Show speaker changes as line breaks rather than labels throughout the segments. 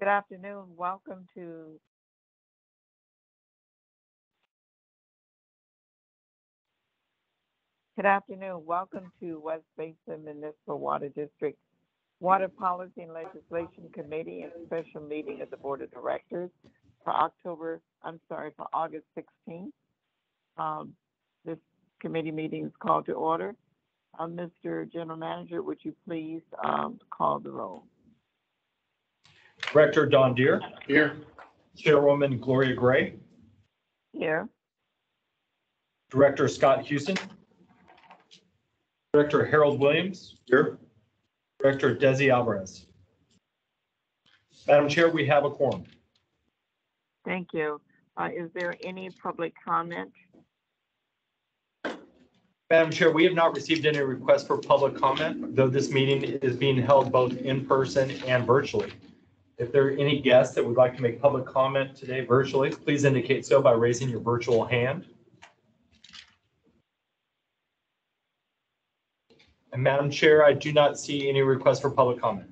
Good afternoon. Welcome to Good afternoon. Welcome to West Basin Municipal Water District Water Policy and Legislation Committee and special meeting of the Board of Directors for October, I'm sorry, for August 16th. Um, This committee meeting is called to order. Uh, Mr. General Manager, would you please um, call the roll?
Director Don Dear,
Here.
Chairwoman Gloria Gray,
Here.
Director Scott Houston, Director Harold Williams. Here. Director Desi Alvarez. Madam Chair, we have a quorum.
Thank you. Uh, Is there any public comment?
Madam Chair, we have not received any requests for public comment, though this meeting is being held both in person and virtually. If there are any guests that would like to make public comment today virtually, please indicate so by raising your virtual hand. And Madam Chair, I do not see any requests for public comment.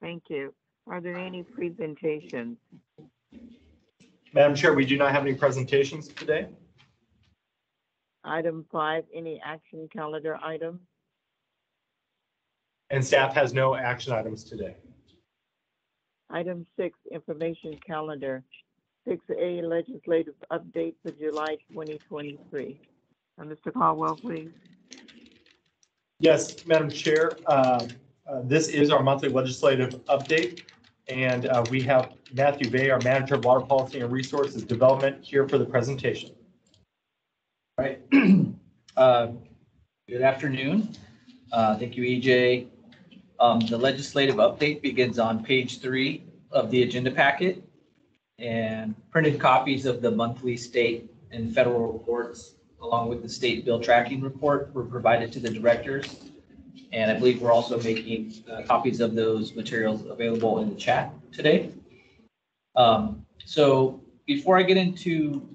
Thank you. Are there any presentations?
Madam Chair, we do not have any presentations today.
Item five, any action calendar items?
And staff has no action items today.
Item six, information calendar. Six A, legislative update for July twenty twenty-three. Uh, Mr. Caldwell, please.
Yes, Madam Chair, uh, uh, this is our monthly legislative update. And uh, we have Matthew Bay, our Manager of Water Policy and Resources Development, here for the presentation.
Right. Uh, Good afternoon. Uh, Thank you, EJ. Um, The legislative update begins on page three of the agenda packet. And printed copies of the monthly state and federal reports, along with the state bill tracking report, were provided to the directors. And I believe we're also making uh, copies of those materials available in the chat today. Um, So before I get into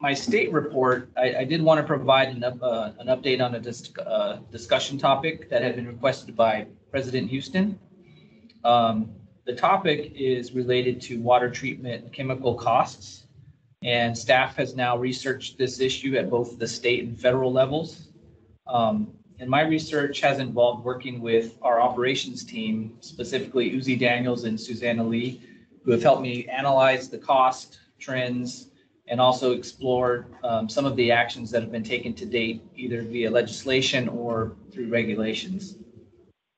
my state report, I, I did want to provide an, up- uh, an update on a dis- uh, discussion topic that had been requested by President Houston. Um, the topic is related to water treatment chemical costs. And staff has now researched this issue at both the state and federal levels. Um, and my research has involved working with our operations team, specifically Uzi Daniels and Susanna Lee, who have helped me analyze the cost trends and also explore um, some of the actions that have been taken to date, either via legislation or through regulations.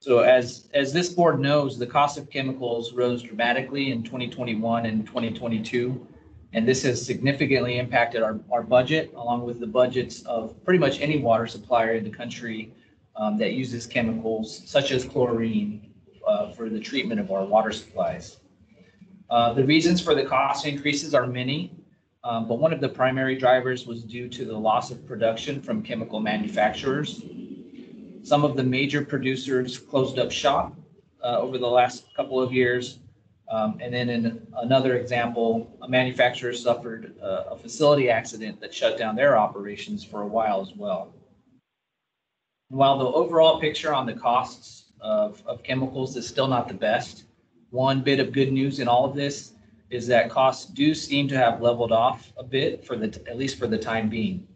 So as, as this board knows, the cost of chemicals rose dramatically in 2021 and 2022. And this has significantly impacted our, our budget, along with the budgets of pretty much any water supplier in the country um, that uses chemicals such as chlorine uh, for the treatment of our water supplies. Uh, The reasons for the cost increases are many, um, but one of the primary drivers was due to the loss of production from chemical manufacturers. Some of the major producers closed up shop uh, over the last couple of years. Um, and then in another example, a manufacturer suffered uh, a facility accident that shut down their operations for a while as well. While the overall picture on the costs of, of chemicals is still not the best, one bit of good news in all of this is that costs do seem to have leveled off a bit for the, at least for the time being.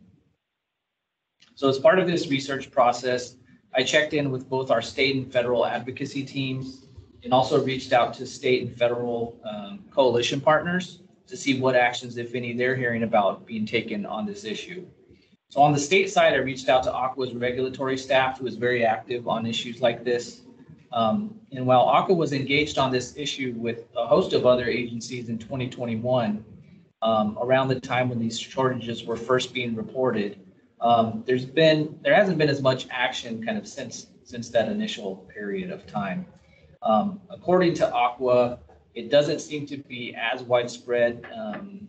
So as part of this research process, I checked in with both our state and federal advocacy teams and also reached out to state and federal um, coalition partners to see what actions, if any, they're hearing about being taken on this issue. So on the state side, I reached out to ACWA's regulatory staff, who is very active on issues like this. Um, and while ACWA was engaged on this issue with a host of other agencies in 2021, um, around the time when these shortages were first being reported, um, there's been there hasn't been as much action kind of since since that initial period of time. Um, according to ACWA, it doesn't seem to be as widespread um,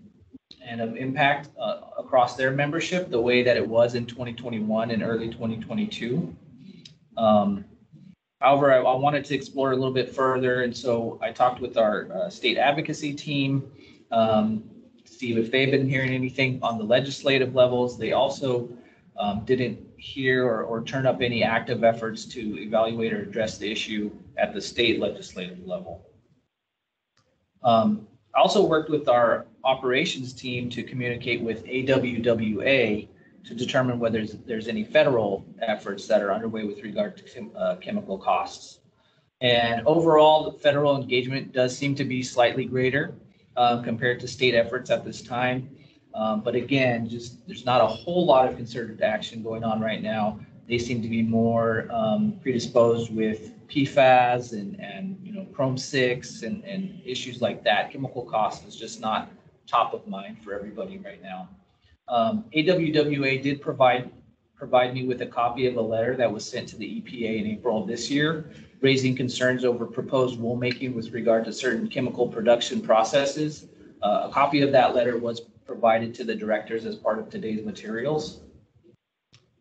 and of impact uh, across their membership the way that it was in 2021 and early 2022. Um, However, I, I wanted to explore a little bit further, and so I talked with our uh, state advocacy team um, see if they've been hearing anything on the legislative levels. They also um, didn't hear or, or turn up any active efforts to evaluate or address the issue at the state legislative level. Um, I also worked with our operations team to communicate with AWWA to determine whether there's, there's any federal efforts that are underway with regard to chem- uh, chemical costs. And overall, the federal engagement does seem to be slightly greater uh, compared to state efforts at this time. Um, But again, just, there's not a whole lot of concerted action going on right now. They seem to be more um, predisposed with PFAS and, and, you know, Chrome six and, and issues like that. Chemical cost is just not top of mind for everybody right now. Um, AWWA did provide, provide me with a copy of a letter that was sent to the EPA in April of this year, raising concerns over proposed rulemaking with regard to certain chemical production processes. Uh, a copy of that letter was provided to the directors as part of today's materials.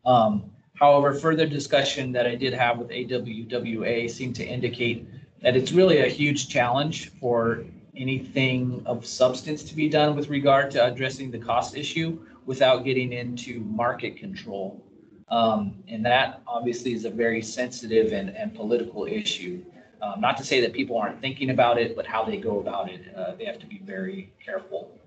Um, However, further discussion that I did have with AWWA seemed to indicate that it's really a huge challenge for anything of substance to be done with regard to addressing the cost issue without getting into market control. Um, and that obviously is a very sensitive and, and political issue. Um, not to say that people aren't thinking about it, but how they go about it, uh, they have to be very careful.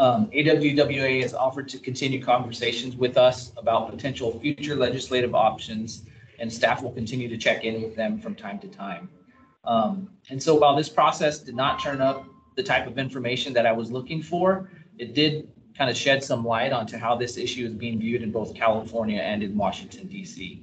Um, AWWA has offered to continue conversations with us about potential future legislative options, and staff will continue to check in with them from time to time. Um, and so while this process did not turn up the type of information that I was looking for, it did kind of shed some light onto how this issue is being viewed in both California and in Washington DC.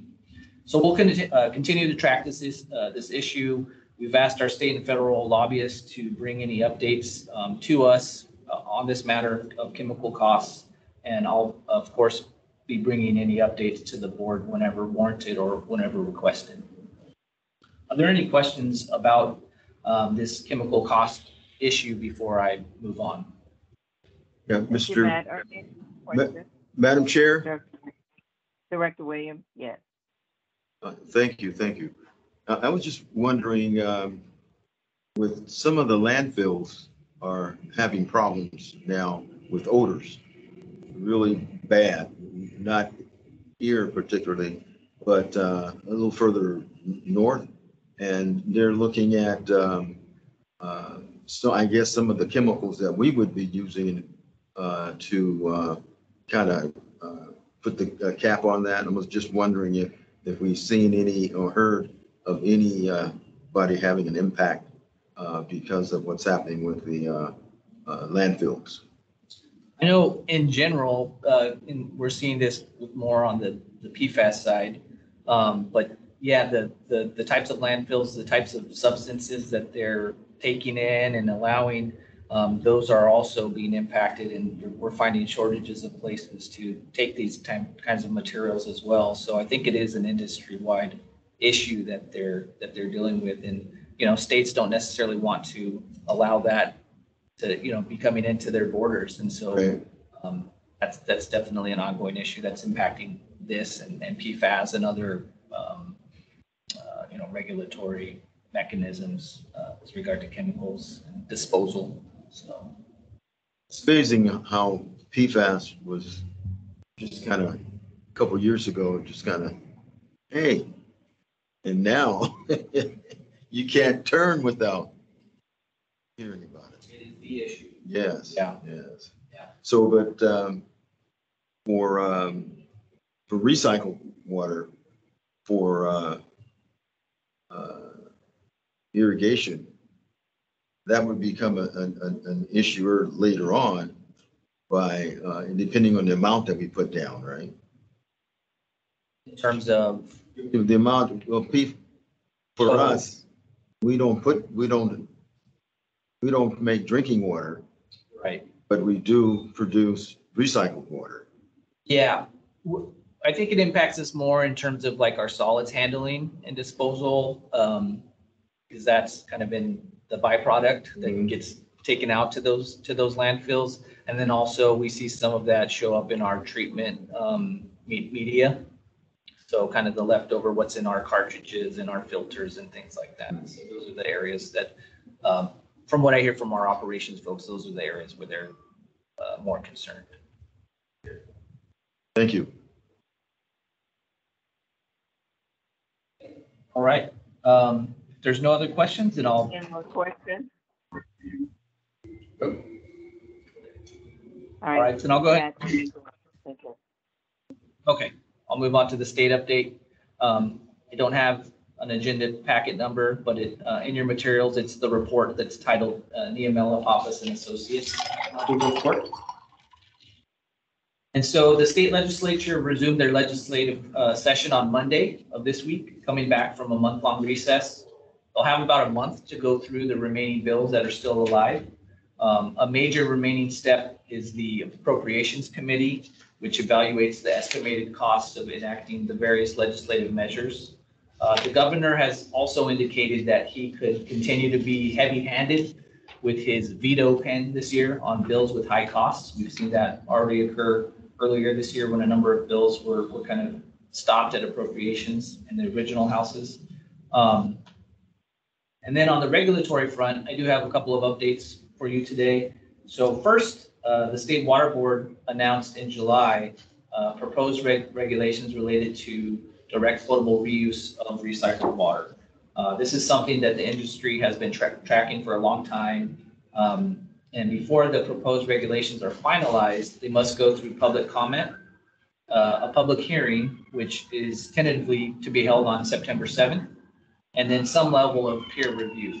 So we'll conti- uh, continue to track this, is- uh, this issue. We've asked our state and federal lobbyists to bring any updates um, to us uh, on this matter of chemical costs. And I'll, of course, be bringing any updates to the board whenever warranted or whenever requested. Are there any questions about um, this chemical cost issue before I move on?
Yeah,
Thank you,
Mr.
Matt. Are there any questions?
Madam Chair,
Director- Director Williams, yes.
uh, thank you, thank you. Uh, I was just wondering, um, with some of the landfills are having problems now with odors, really bad, not here particularly, but uh, a little further north. And they're looking at, um, uh, so I guess some of the chemicals that we would be using uh, to kind of put the uh, cap on that. I was just wondering if, if we've seen any or heard of any uh, body having an impact uh, because of what's happening with the uh, uh, landfills.
I know in general, uh, we're seeing this more on the, the PFAS side. Um, but yeah, the, the, the types of landfills, the types of substances that they're taking in and allowing, um, those are also being impacted and we're finding shortages of places to take these time, kinds of materials as well. So I think it is an industry-wide issue that they're, that they're dealing with. And, you know, states don't necessarily want to allow that to, you know, be coming into their borders. And so
Okay,
um, that's, that's definitely an ongoing issue that's impacting this and, and PFAS and other, um, uh, you know, regulatory mechanisms, uh, with regard to chemicals and disposal, so.
it's amazing how PFAS was just kind of, a couple years ago, just kind of, hey. And now you can't turn without hearing about it.
It is the issue.
Yes.
Yeah.
Yes.
Yeah.
So, but, um, for, um, for recycled water, for, uh, uh, irrigation, that would become a, an, an- an issue later on by, uh, depending on the amount that we put down, right?
In terms of,
The amount of P, for
Oh.
us, we don't put, we don't, we don't make drinking water,
right,
but we do produce recycled water.
yeah. W- I think it impacts us more in terms of like our solids handling and disposal, um, because that's kind of been the byproduct that
Mhm.
gets taken out to those, to those landfills. And then also we see some of that show up in our treatment, um, me- media. So kind of the leftover, what's in our cartridges and our filters and things like that. Mm-hmm. So those are the areas that, um, from what I hear from our operations folks, those are the areas where they're uh, more concerned.
Thank you.
All right. Um, if there's no other questions, at I'll.
Any more questions? All right.
All right. Then I'll go ahead. Okay. I'll move on to the state update. Um, I don't have an agenda packet number, but it, uh, in your materials, it's the report that's titled, uh, Niemela Pappas and Associates. Report. And so the state legislature resumed their legislative, uh, session on Monday of this week, coming back from a month-long recess. They'll have about a month to go through the remaining bills that are still alive. Um, a major remaining step is the appropriations committee, which evaluates the estimated costs of enacting the various legislative measures. Uh, The governor has also indicated that he could continue to be heavy-handed with his veto pen this year on bills with high costs. We've seen that already occur earlier this year when a number of bills were, were kind of stopped at appropriations in the original houses. Um, And then on the regulatory front, I do have a couple of updates for you today. So first, uh, the State Water Board announced in July uh, proposed reg- regulations related to direct potable reuse of recycled water. Uh, This is something that the industry has been tra- tracking for a long time. Um, And before the proposed regulations are finalized, they must go through public comment, uh, a public hearing, which is tentatively to be held on September 7th, and then some level of peer review.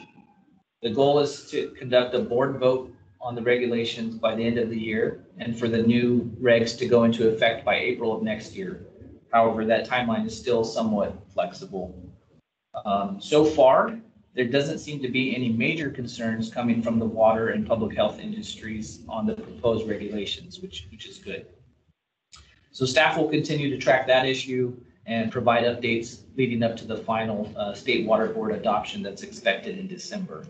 The goal is to conduct a board vote on the regulations by the end of the year and for the new regs to go into effect by April of next year. However, that timeline is still somewhat flexible. Um, So far, there doesn't seem to be any major concerns coming from the water and public health industries on the proposed regulations, which, which is good. So staff will continue to track that issue and provide updates leading up to the final uh, State Water Board adoption that's expected in December.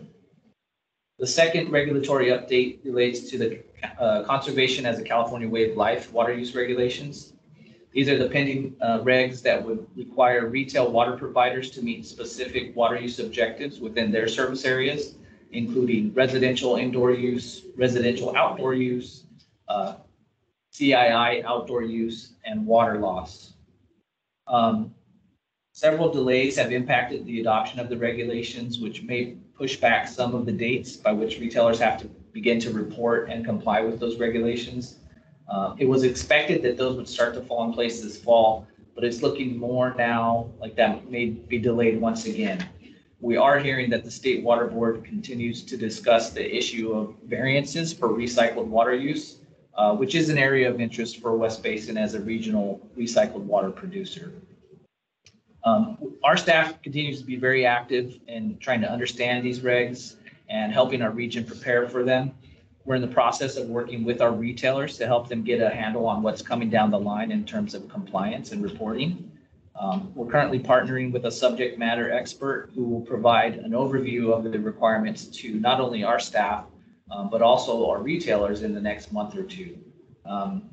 The second regulatory update relates to the uh, conservation as a California way of life water use regulations. These are the pending uh, regs that would require retail water providers to meet specific water use objectives within their service areas, including residential indoor use, residential outdoor use, uh, CII outdoor use, and water loss. Um, Several delays have impacted the adoption of the regulations, which may push back some of the dates by which retailers have to begin to report and comply with those regulations. Uh, It was expected that those would start to fall in place this fall, but it's looking more now like that may be delayed once again. We are hearing that the State Water Board continues to discuss the issue of variances for recycled water use, uh, which is an area of interest for West Basin as a regional recycled water producer. Um, Our staff continues to be very active in trying to understand these regs and helping our region prepare for them. We're in the process of working with our retailers to help them get a handle on what's coming down the line in terms of compliance and reporting. Um, We're currently partnering with a subject matter expert who will provide an overview of the requirements to not only our staff, um, but also our retailers in the next month or two. Um,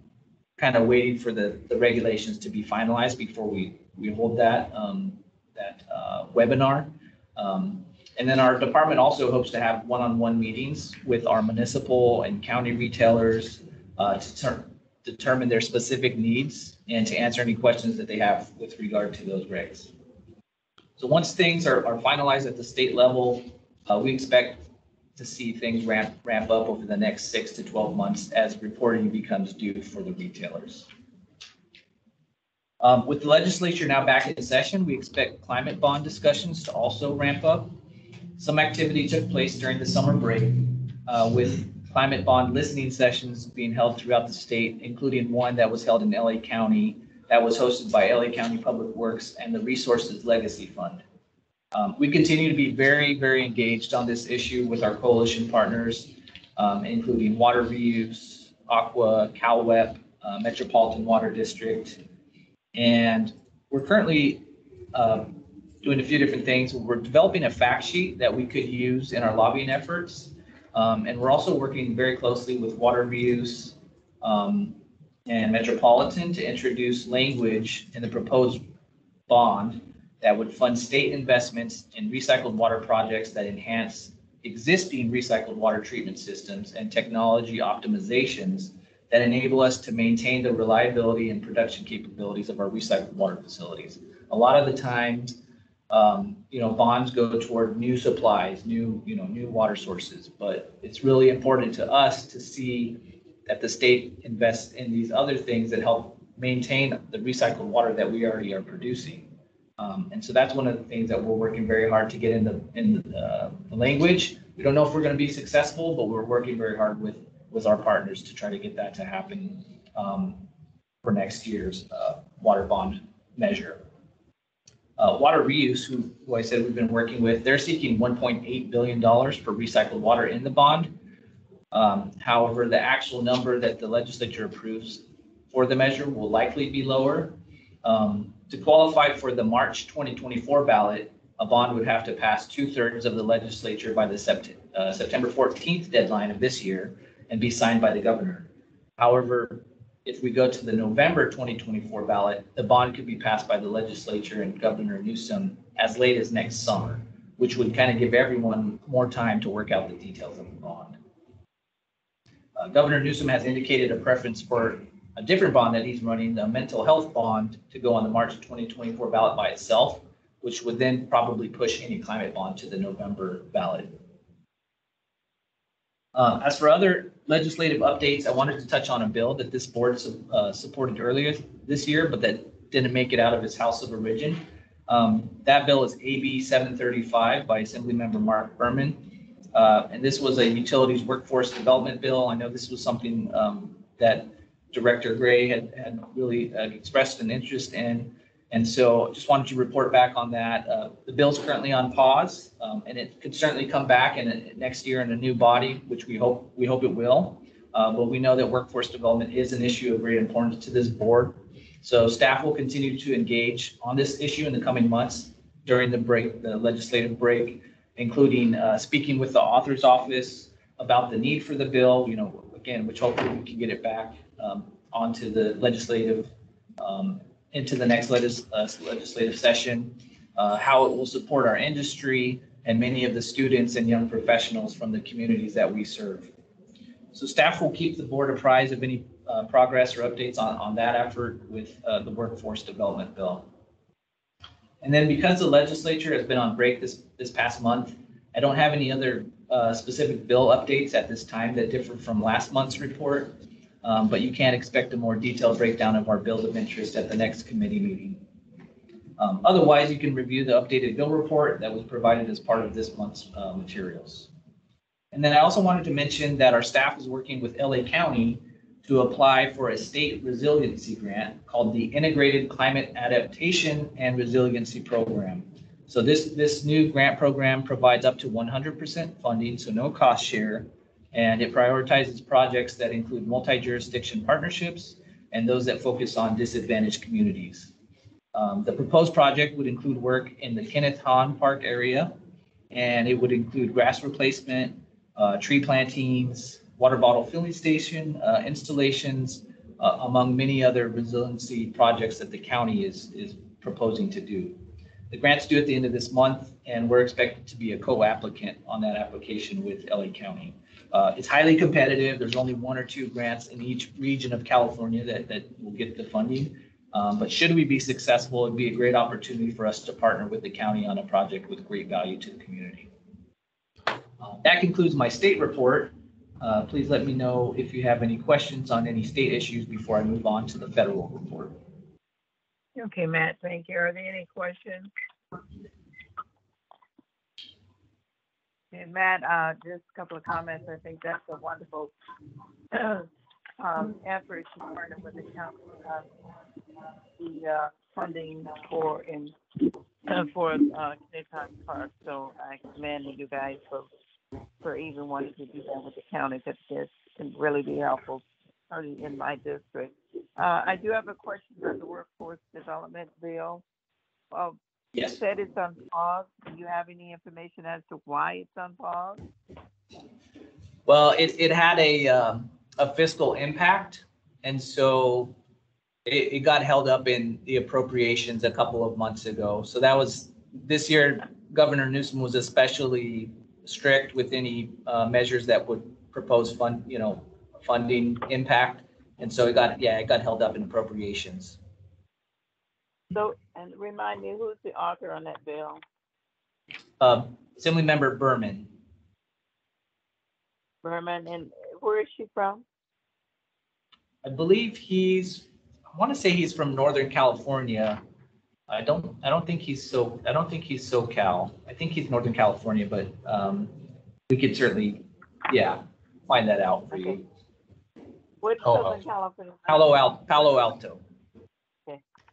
Kind of waiting for the, the regulations to be finalized before we, we hold that, um, that uh, webinar. Um, And then our department also hopes to have one-on-one meetings with our municipal and county retailers uh, to ter- determine their specific needs and to answer any questions that they have with regard to those regs. So once things are, are finalized at the state level, uh, we expect to see things ramp, ramp up over the next six to 12 months as reporting becomes due for the retailers. Um, With the legislature now back in session, we expect climate bond discussions to also ramp up. Some activity took place during the summer break uh, with climate bond listening sessions being held throughout the state, including one that was held in LA County that was hosted by LA County Public Works and the Resources Legacy Fund. Um, We continue to be very, very engaged on this issue with our coalition partners, um, including Water Reuse, ACWA, CalWEP, uh, Metropolitan Water District. And we're currently um, doing a few different things. We're developing a fact sheet that we could use in our lobbying efforts. Um, and we're also working very closely with Water Reuse um, and Metropolitan to introduce language in the proposed bond that would fund state investments in recycled water projects that enhance existing recycled water treatment systems and technology optimizations that enable us to maintain the reliability and production capabilities of our recycled water facilities. A lot of the times, um, you know, bonds go toward new supplies, new, you know, new water sources, but it's really important to us to see that the state invests in these other things that help maintain the recycled water that we already are producing. Um, and so that's one of the things that we're working very hard to get in the, in the, uh, the language. We don't know if we're gonna be successful, but we're working very hard with, with our partners to try to get that to happen, um, for next year's, uh, water bond measure. Uh, Water Reuse, who, who I said we've been working with, they're seeking one point eight billion dollars for recycled water in the bond. Um, however, the actual number that the legislature approves for the measure will likely be lower. Um, to qualify for the March twenty twenty-four ballot, a bond would have to pass two-thirds of the legislature by the Sept- uh, September fourteenth deadline of this year and be signed by the governor. However, if we go to the November twenty twenty-four ballot, the bond could be passed by the legislature and Governor Newsom as late as next summer, which would kind of give everyone more time to work out the details of the bond. Uh, Governor Newsom has indicated a preference for a different bond that he's running, a mental health bond, to go on the March twenty twenty-four ballot by itself, which would then probably push any climate bond to the November ballot. Uh, As for other legislative updates, I wanted to touch on a bill that this board uh, supported earlier this year, but that didn't make it out of its House of Origin. Um, That bill is AB 735 by Assemblymember Marc Berman. Uh, And this was a utilities workforce development bill. I know this was something um, that Director Gray had, had really uh, expressed an interest in. And so just wanted to report back on that. Uh, The bill's currently on pause, um, and it could certainly come back in, a- next year in a new body, which we hope, we hope it will. Uh, But we know that workforce development is an issue of great importance to this board. So staff will continue to engage on this issue in the coming months during the break, the legislative break, including uh, speaking with the author's office about the need for the bill, you know, again, which hopefully we can get it back um, onto the legislative, um, into the next legis- uh, legislative session, uh, how it will support our industry and many of the students and young professionals from the communities that we serve. So staff will keep the board apprised of any uh, progress or updates on, on that effort with uh, the workforce development bill. And then because the legislature has been on break this, this past month, I don't have any other uh, specific bill updates at this time that differ from last month's report. Um, But you can expect a more detailed breakdown of our bills of interest at the next committee meeting. Um, Otherwise, you can review the updated bill report that was provided as part of this month's uh, materials. And then I also wanted to mention that our staff is working with LA County to apply for a state resiliency grant called the Integrated Climate Adaptation and Resiliency Program. So this, this new grant program provides up to 100% funding, so no cost share. And it prioritizes projects that include multi-jurisdiction partnerships and those that focus on disadvantaged communities. Um, The proposed project would include work in the Kenneth Hahn Park area, and it would include grass replacement, uh, tree plantings, water bottle filling station uh, installations, uh, among many other resiliency projects that the county is, is proposing to do. The grant's due at the end of this month, and we're expected to be a co-applicant on that application with LA County. Uh, It's highly competitive. There's only one or two grants in each region of California that, that will get the funding. Um, But should we be successful, it'd be a great opportunity for us to partner with the county on a project with great value to the community. Uh, That concludes my state report. Uh, Please let me know if you have any questions on any state issues before I move on to the federal report.
Okay, Matt, thank you. Are there any questions? And Matt, uh, just a couple of comments. I think that's a wonderful um, effort to partner with the county. uh, The uh, funding for in for uh, Park. So I commend you guys for for even wanting to do that with the county. That this can really be helpful, certainly in my district. Uh, I do have a question on the workforce development bill. Uh, you
Yes.
said it's on pause. Do you have any information as to why it's on pause?
Well, it, it had a, um, a fiscal impact. And so it, it got held up in the appropriations a couple of months ago. So that was, this year Governor Newsom was especially strict with any uh, measures that would propose fund, you know, funding impact. And so it got, yeah, it got held up in appropriations.
So, and remind me, who's the author on that bill?
Uh, Assemblymember Berman,
Berman, and where is she from?
I believe he's, I want to say he's from Northern California. I don't, I don't think he's so, I don't think he's SoCal. I think he's Northern California, but um, we could certainly, yeah, find that out for you.
What
Oh,
Southern California?
Palo Al, Palo Alto.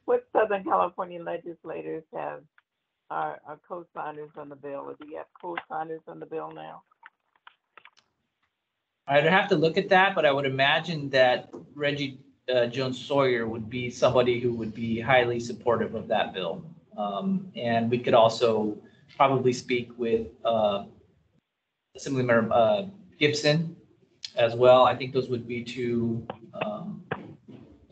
What Southern California legislators have, are, are co-signers on the bill, or do you have co-signers on the bill now?
I'd have to look at that, but I would imagine that Reggie uh, Jones Sawyer would be somebody who would be highly supportive of that bill. Um, And we could also probably speak with uh, Assemblymember uh, Gibson as well. I think those would be two um,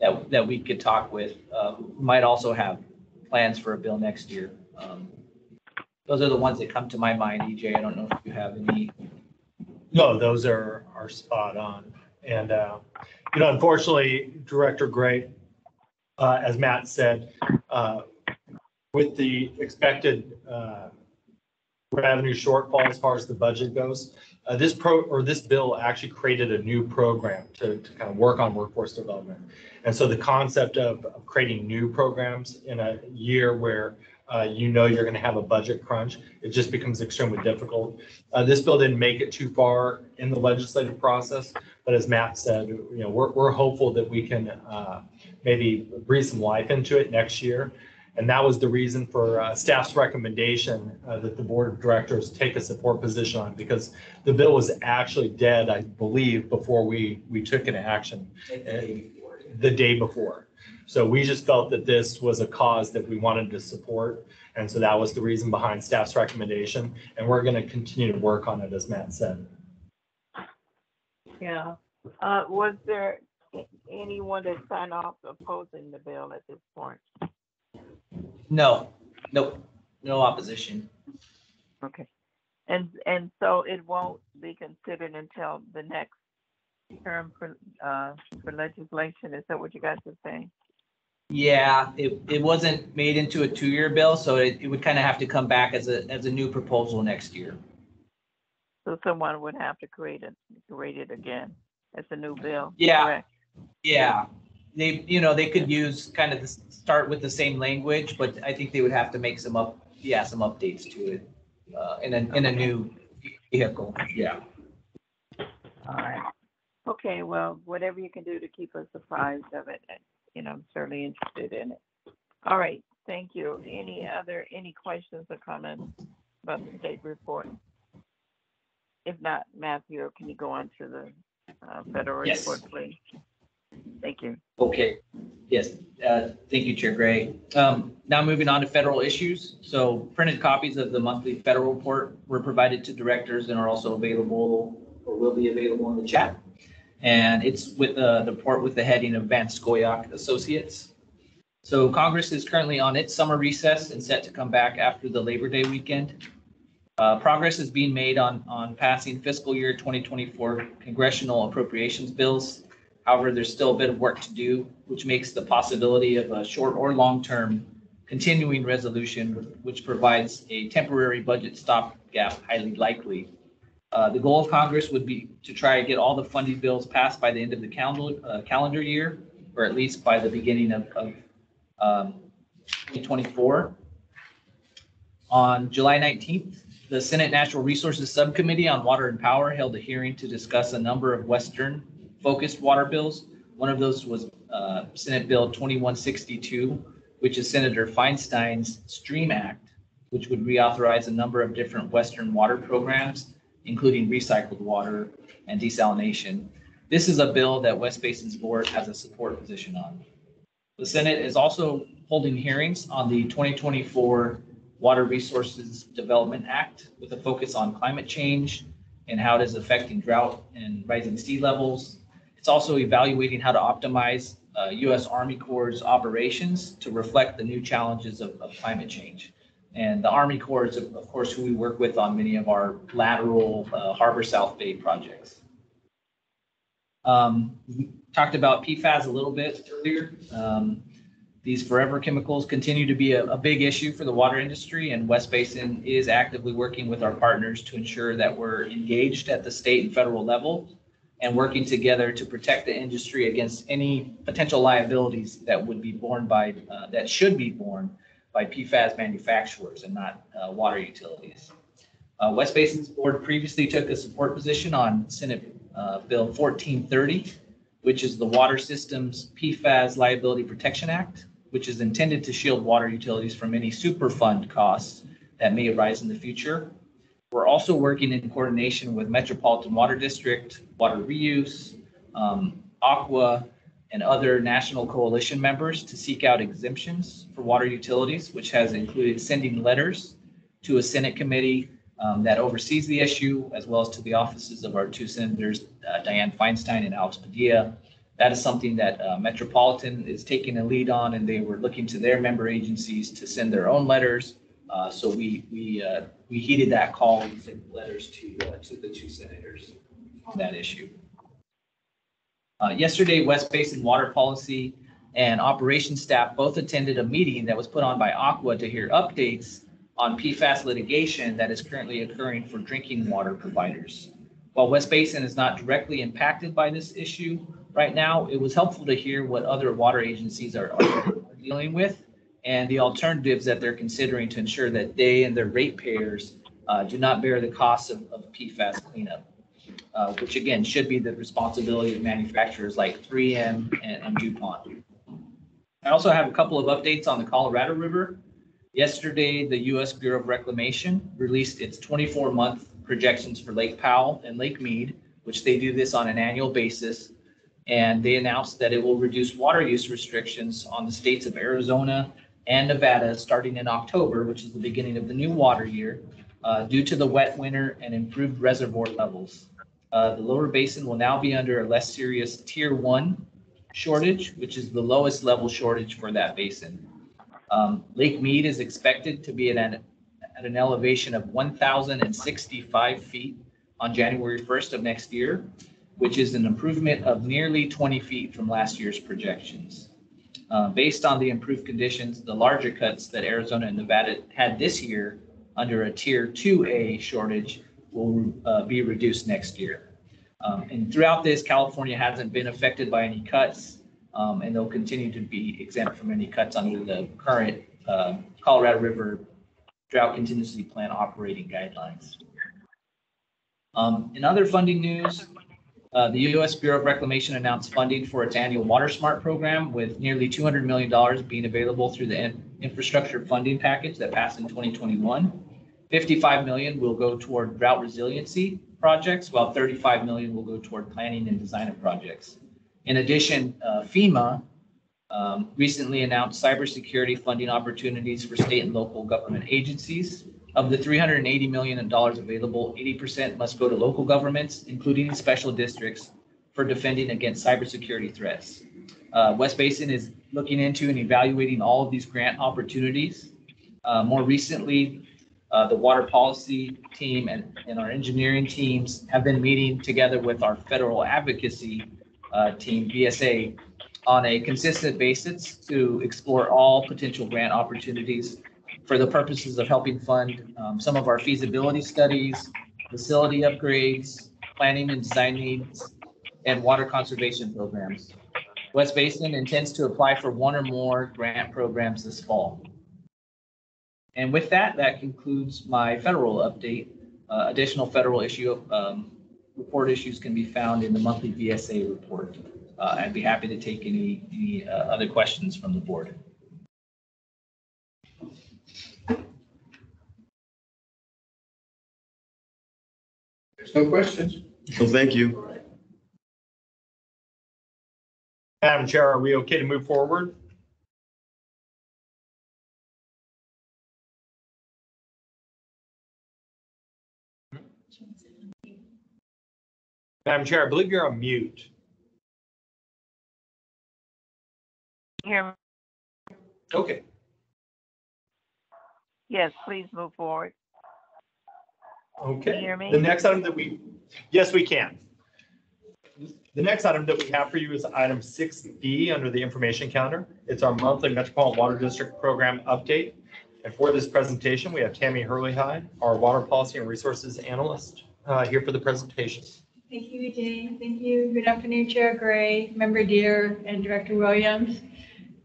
that, that we could talk with, uh, who might also have plans for a bill next year. Um, Those are the ones that come to my mind, EJ. I don't know if you have any.
No, those are, are spot on. And, uh, you know, unfortunately, Director Gray, uh, as Matt said, uh, with the expected, uh, revenue shortfall as far as the budget goes, uh, this pro, or this bill actually created a new program to, to kind of work on workforce development. And so the concept of, of creating new programs in a year where, uh, you know, you're going to have a budget crunch, it just becomes extremely difficult. Uh, this bill didn't make it too far in the legislative process, but as Matt said, you know, we're, we're hopeful that we can, uh, maybe breathe some life into it next year. And that was the reason for, uh, staff's recommendation, uh, that the board of directors take a support position on, because the bill was actually dead, I believe, before we, we took an action the day before. So we just felt that this was a cause that we wanted to support. And so that was the reason behind staff's recommendation. And we're going to continue to work on it, as Matt said.
Yeah. Uh, was there anyone that signed off opposing the bill at this point?
No, nope, no opposition.
Okay. And, and so it won't be considered until the next term for, uh, for legislation? Is that what you guys are saying?
Yeah, it, it wasn't made into a two-year bill, so it, it would kind of have to come back as a, as a new proposal next year.
So someone would have to create it, create it again as a new bill?
Yeah.
correct?
Yeah, they, you know, they could use kind of the, start with the same language, but I think they would have to make some up, yeah, some updates to it. Uh, in a, in a new vehicle, yeah.
All right. Okay, well, whatever you can do to keep us apprised of it, you know, I'm certainly interested in it. All right, thank you. Any other, any questions or comments about the state report? If not, Matthew, can you go on to the uh, federal
Yes.
report, please? Thank you.
Okay, yes, uh, thank you, Chair Gray. Um, Now moving on to federal issues. So printed copies of the monthly federal report were provided to directors and are also available or will be available in the chat. And it's with uh, the report with the heading of Scoyoc Associates. So Congress is currently on its summer recess and set to come back after the Labor Day weekend. Uh, Progress is being made on, on passing fiscal year 2024 congressional appropriations bills However, there's still a bit of work to do, which makes the possibility of a short or long-term continuing resolution, which provides a temporary budget stopgap highly likely. Uh, The goal of Congress would be to try to get all the funding bills passed by the end of the calendar, uh, calendar year, or at least by the beginning of, of um, 2024. On July 19th, the Senate Natural Resources Subcommittee on Water and Power held a hearing to discuss a number of Western focused water bills. One of those was uh, Senate Bill 2162, which is Senator Feinstein's Stream Act, which would reauthorize a number of different Western water programs, including recycled water and desalination. This is a bill that West Basin's board has a support position on. The Senate is also holding hearings on the 2024 Water Resources Development Act with a focus on climate change and how it is affecting drought and rising sea levels. It's also evaluating how to optimize uh, U.S. Army Corps' operations to reflect the new challenges of, of climate change. And the Army Corps is, of course, who we work with on many of our lateral uh, Harbor South Bay projects. Um, Talked about PFAS a little bit earlier. Um, These forever chemicals continue to be a, a big issue for the water industry, and West Basin is actively working with our partners to ensure that we're engaged at the state and federal level and working together to protect the industry against any potential liabilities that would be borne by, uh, that should be borne by PFAS manufacturers and not uh, water utilities. Uh, West Basin's board previously took a support position on Senate uh, Bill 1430, which is the Water Systems PFAS Liability Protection Act, which is intended to shield water utilities from any superfund costs that may arise in the future. We're also working in coordination with Metropolitan Water District, Water Reuse, um, ACWA, and other national coalition members to seek out exemptions for water utilities, which has included sending letters to a Senate committee um, that oversees the issue, as well as to the offices of our two senators, uh, Dianne Feinstein and Alex Padilla. That is something that uh, Metropolitan is taking a lead on, and they were looking to their member agencies to send their own letters. Uh, So we, we, uh, we heeded that call and sent letters to, uh, to the two senators on that issue. Uh, Yesterday, West Basin Water Policy and Operations staff both attended a meeting that was put on by ACWA to hear updates on PFAS litigation that is currently occurring for drinking water providers. While West Basin is not directly impacted by this issue right now, it was helpful to hear what other water agencies are dealing with and the alternatives that they're considering to ensure that they and their ratepayers uh, do not bear the costs of of PFAS cleanup, uh, which again, should be the responsibility of manufacturers like 3M and and DuPont. I also have a couple of updates on the Colorado River. Yesterday, the U.S. Bureau of Reclamation released its 24-month projections for Lake Powell and Lake Mead, which they do this on an annual basis. And they announced that it will reduce water use restrictions on the states of Arizona and Nevada starting in October, which is the beginning of the new water year, uh, due to the wet winter and improved reservoir levels. Uh, The lower basin will now be under a less serious Tier 1 shortage, which is the lowest level shortage for that basin. Um, Lake Mead is expected to be at an, at an elevation of 1,065 feet on January 1st of next year, which is an improvement of nearly 20 feet from last year's projections. Uh, Based on the improved conditions, the larger cuts that Arizona and Nevada had this year under a Tier 2A shortage will uh, be reduced next year. Um, And throughout this, California hasn't been affected by any cuts, um, and they'll continue to be exempt from any cuts under the current uh, Colorado River Drought Contingency Plan operating guidelines. Um, In other funding news, uh, the U.S. Bureau of Reclamation announced funding for its annual Water Smart program with nearly $200 million being available through the in- infrastructure funding package that passed in 2021. 55 million will go toward drought resiliency projects, while 35 million will go toward planning and design of projects. In addition, uh, FEMA um, recently announced cybersecurity funding opportunities for state and local government agencies. Of the $380 million available, 80% must go to local governments, including special districts, for defending against cybersecurity threats. Uh, West Basin is looking into and evaluating all of these grant opportunities. Uh, More recently, uh, the water policy team and, and our engineering teams have been meeting together with our federal advocacy uh, team, VSA, on a consistent basis to explore all potential grant opportunities for the purposes of helping fund um, some of our feasibility studies, facility upgrades, planning and design needs, and water conservation programs. West Basin intends to apply for one or more grant programs this fall. And with that, that concludes my federal update. Uh, Additional federal issue, um, report issues can be found in the monthly VSA report. Uh, I'd be happy to take any, any uh, other questions from the board.
There's no questions.
Well, thank you.
Madam Chair, are we okay to move forward? Madam Chair, I believe you're on mute.
Hear me?
Okay.
Yes, please move forward.
Okay.
hear me?
The next item that we, yes, we can. The next item that we have for you is item six B under the information counter. It's our monthly Metropolitan Water District Program update. And for this presentation, we have Tammy Hurley High, our Water Policy and Resources Analyst, uh, here for the presentation.
Thank you, EJ. Thank you. Good afternoon, Chair Gray, Member Dear, and Director Williams.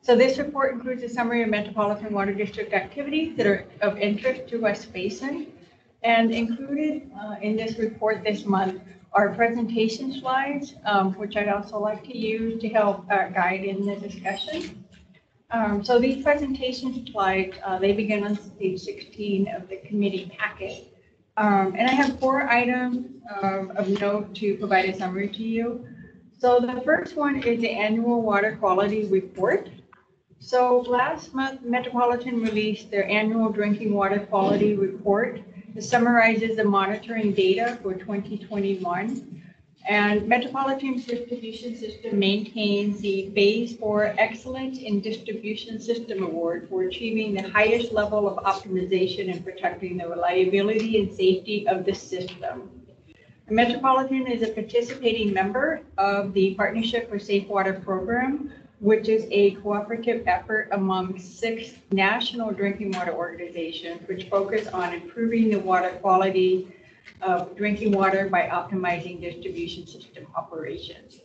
So this report includes a summary of Metropolitan Water District activities that are of interest to West Basin. And included uh, in this report this month are presentation slides, um, which I'd also like to use to help uh, guide in the discussion. Um, So these presentation slides, uh, they begin on page 16 of the committee packet. Um, and I have four items um, of note to provide a summary to you. So the first one is the annual water quality report. So last month, Metropolitan released their annual drinking water quality report. It summarizes the monitoring data for 2021. And Metropolitan distribution system maintains the Phase Four Excellence in Distribution System Award for achieving the highest level of optimization and protecting the reliability and safety of the system. Metropolitan is a participating member of the Partnership for Safe Water Program, which is a cooperative effort among six national drinking water organizations, which focus on improving the water quality of drinking water by optimizing distribution system operations.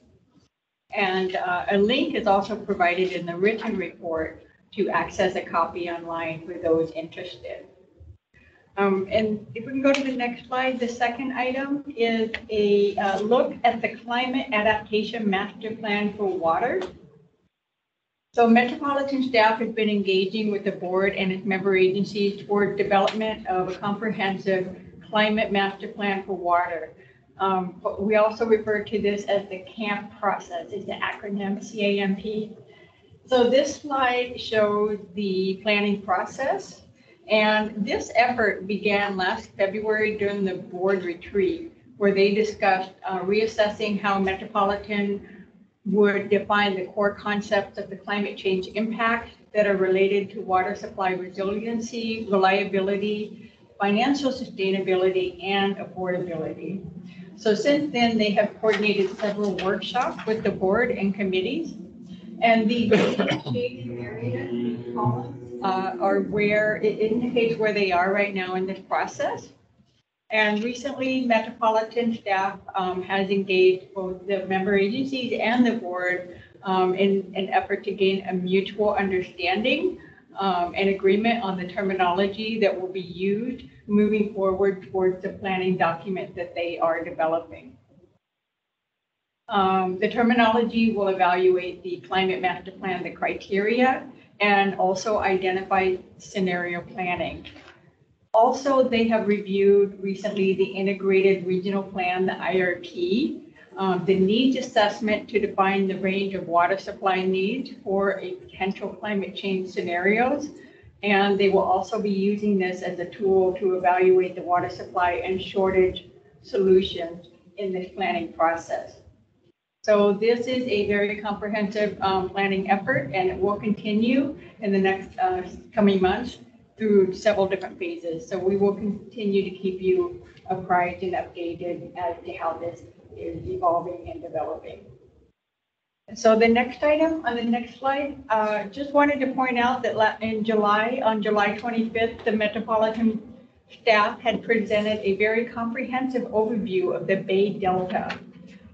And uh, a link is also provided in the written report to access a copy online for those interested. Um, And if we can go to the next slide, the second item is a uh, look at the climate adaptation master plan for water. So Metropolitan staff has been engaging with the board and its member agencies toward development of a comprehensive climate master plan for water. Um, but we also refer to this as the CAMP process, It's the acronym C-A-M-P. So this slide shows the planning process. And this effort began last February during the board retreat, where they discussed uh, reassessing how Metropolitan would define the core concepts of the climate change impacts that are related to water supply resiliency, reliability, financial sustainability, and affordability. So since then, they have coordinated several workshops with the board and committees. And the shaded areas, columns, uh, are where, it indicates where they are right now in this process. And recently, Metropolitan staff um, has engaged both the member agencies and the board um, in an effort to gain a mutual understanding um, and agreement on the terminology that will be used moving forward towards the planning document that they are developing. Um, The terminology will evaluate the climate master plan, the criteria, and also identify scenario planning. Also, they have reviewed recently the integrated regional plan, the IRP, um, the needs assessment to define the range of water supply needs for a potential climate change scenarios. And they will also be using this as a tool to evaluate the water supply and shortage solutions in this planning process. So this is a very comprehensive um, planning effort, and it will continue in the next uh, coming months through several different phases. So we will continue to keep you apprised and updated as to how this is evolving and developing. So the next item on the next slide, uh, just wanted to point out that in July, on July 25th, the Metropolitan staff had presented a very comprehensive overview of the Bay Delta.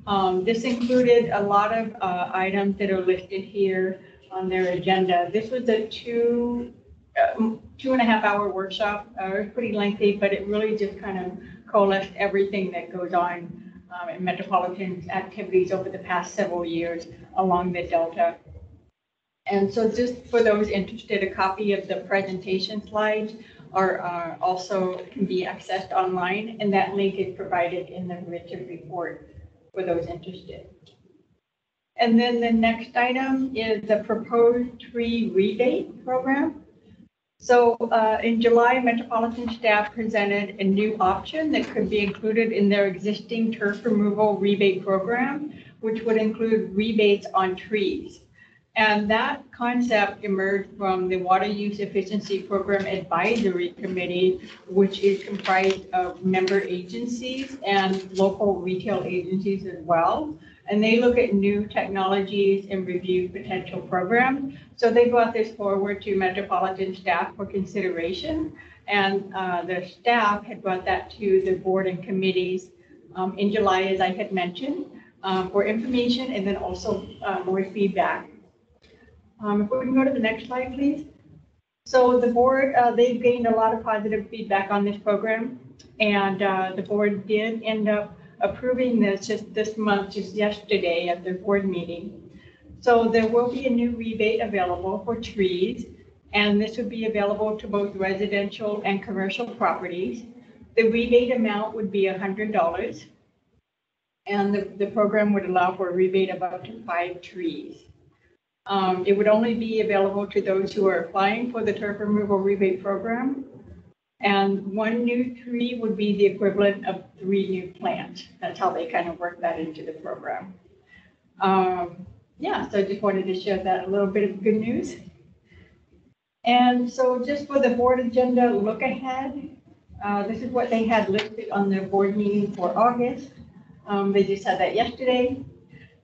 Um, This included a lot of uh, items that are listed here on their agenda. This was a two, uh, two and a half hour workshop. Uh, It was pretty lengthy, but it really just kind of coalesced everything that goes on um, in Metropolitan's activities over the past several years along the Delta. And so just for those interested, a copy of the presentation slides are uh, also can be accessed online, and that link is provided in the Richard report for those interested. And then the next item is the proposed tree rebate program. So uh, in July, Metropolitan staff presented a new option that could be included in their existing turf removal rebate program, which would include rebates on trees. And that concept emerged from the Water Use Efficiency Program Advisory Committee, which is comprised of member agencies and local retail agencies as well. And they look at new technologies and review potential programs. So they brought this forward to Metropolitan staff for consideration. And uh, the staff had brought that to the board and committees um, in July, as I had mentioned, uh, for information and then also uh, more feedback. Um, If we can go to the next slide, please. So the board, uh, they've gained a lot of positive feedback on this program. And uh, the board did end up approving this just this month, just yesterday at their board meeting. So there will be a new rebate available for trees. And this would be available to both residential and commercial properties. The rebate amount would be $100. And the, the program would allow for a rebate of up to five trees. Um, it would only be available to those who are applying for the turf removal rebate program. And one new tree would be the equivalent of three new plants. That's how they kind of work that into the program. Um, yeah, so I just wanted to share that a little bit of good news. And so just for the board agenda look ahead, uh, this is what they had listed on their board meeting for August. Um, they just had that yesterday.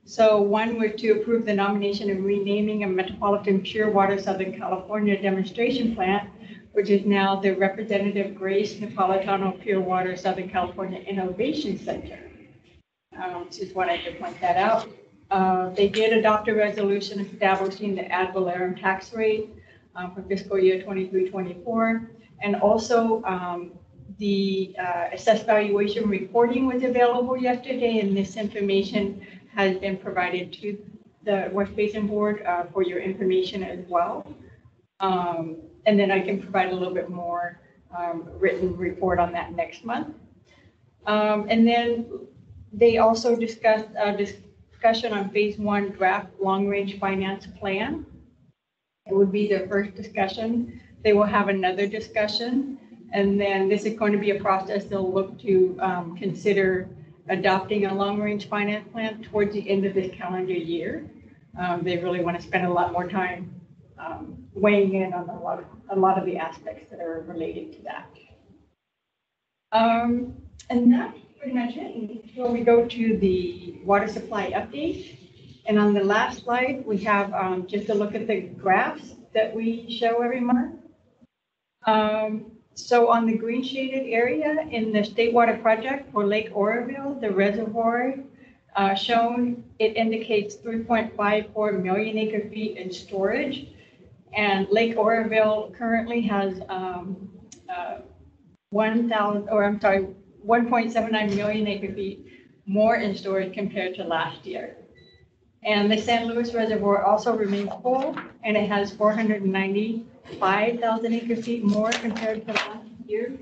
So one was to approve the nomination and renaming of Metropolitan Pure Water Southern California Demonstration Plant, which is now the Representative Grace Napolitano Pure Water Southern California Innovation Center. Um, just wanted to point that out. Uh, they did adopt a resolution establishing the ad valorem tax rate uh, for fiscal year 23-24, And also, um, the uh, assessed valuation reporting was available yesterday, and this information has been provided to the West Basin Board uh, for your information as well. Um, And then I can provide a little bit more um, written report on that next month. Um, And then they also discussed, a discussion on phase one draft long-range finance plan. It would be their first discussion. They will have another discussion. And then this is going to be a process they'll look to um, consider adopting a long-range finance plan towards the end of this calendar year. Um, They really want to spend a lot more time um, weighing in on a lot of, a lot of the aspects that are related to that. Um, And that's pretty much it. So we go to the water supply update. And on the last slide, we have um, just a look at the graphs that we show every month. Um, So on the green shaded area in the State Water Project for Lake Oroville, the reservoir uh, shown, it indicates 3.54 million acre feet in storage. And Lake Oroville currently has um, uh, 1,000, or I'm sorry, 1.79 million acre feet more in storage compared to last year. And the San Luis Reservoir also remains full, and it has 495,000 acre feet more compared to last year.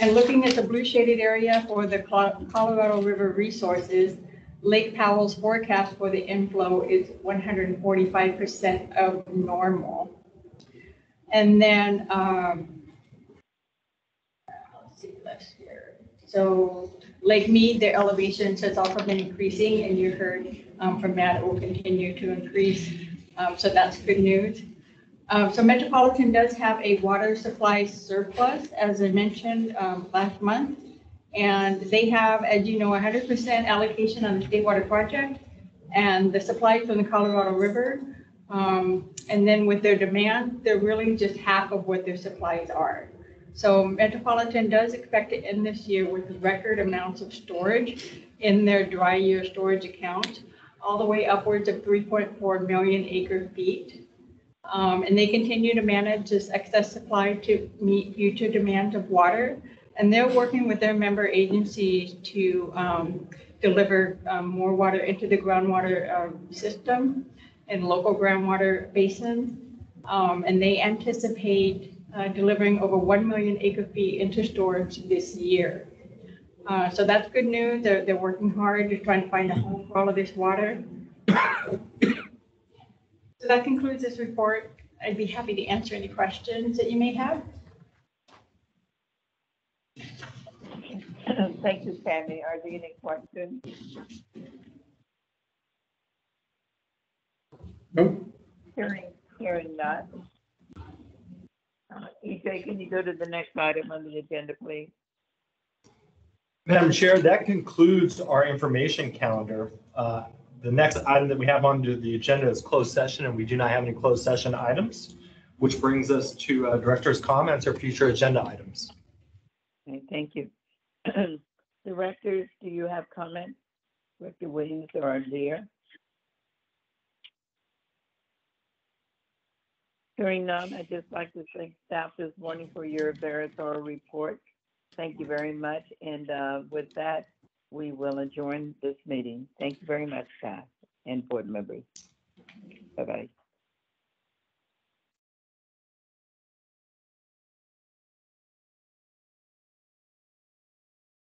And looking at the blue shaded area for the Colorado River resources, Lake Powell's forecast for the inflow is 145% of normal. And then, um, let's see, year. So Lake Mead, the elevations has also been increasing, and you heard um, from Matt, it will continue to increase. Um, So that's good news. Um, So Metropolitan does have a water supply surplus, as I mentioned um, last month. And they have, as you know, 100% allocation on the State Water Project and the supply from the Colorado River. Um, And then with their demand, they're really just half of what their supplies are. So Metropolitan does expect to end this year with record amounts of storage in their dry year storage account, all the way upwards of 3.4 million acre feet. Um, And they continue to manage this excess supply to meet future demand of water. And they're working with their member agencies to um, deliver um, more water into the groundwater um, system and local groundwater basins. Um, And they anticipate uh, delivering over 1 million acre feet into storage this year. Uh, So that's good news. They're, they're working hard to try and find a home for all of this water. So that concludes this report. I'd be happy to answer any questions that you may have.
Thank you, Tammy. Are there any questions?
Nope.
Hearing, hearing none. Uh, EJ, can you go to the next item on the agenda, please?
Madam Chair, that concludes our information calendar. Uh, The next item that we have on the agenda is closed session, and we do not have any closed session items, which brings us to uh, director's comments or future agenda items.
Okay, thank you. Directors, do you have comments? Director Williams or Dear? Hearing none, I'd just like to thank staff this morning for your very thorough report. Thank you very much. And uh, with that, we will adjourn this meeting. Thank you very much, staff and board members. Bye-bye.